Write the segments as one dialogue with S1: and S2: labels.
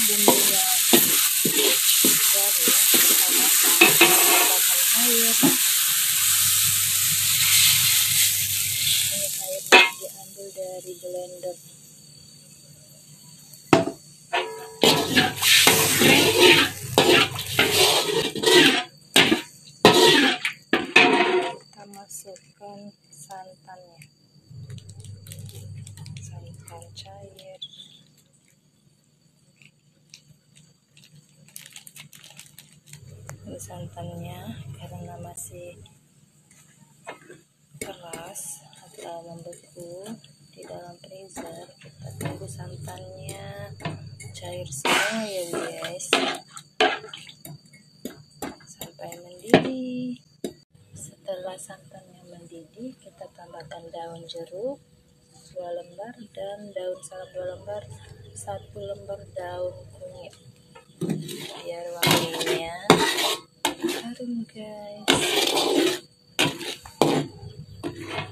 S1: bumbunya garing kita masak air air diambil dari blender kita masukkan santannya. Santan cair santannya karena masih keras atau membeku di dalam freezer kita tunggu santannya cair semua ya guys. Sampai mendidih. Setelah santannya mendidih kita tambahkan daun jeruk dua lembar dan daun salam dua lembar satu lembar daun kunyit guys.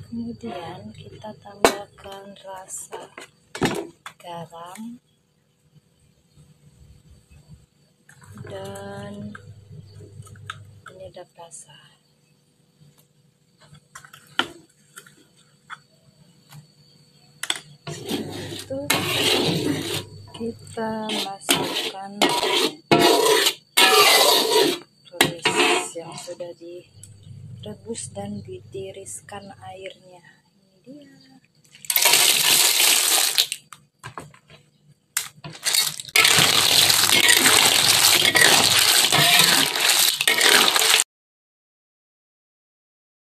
S1: Kemudian kita tambahkan rasa garam dan penyedap rasa. Setelah itu kita masukkan sudah direbus dan ditiriskan airnya. Ini dia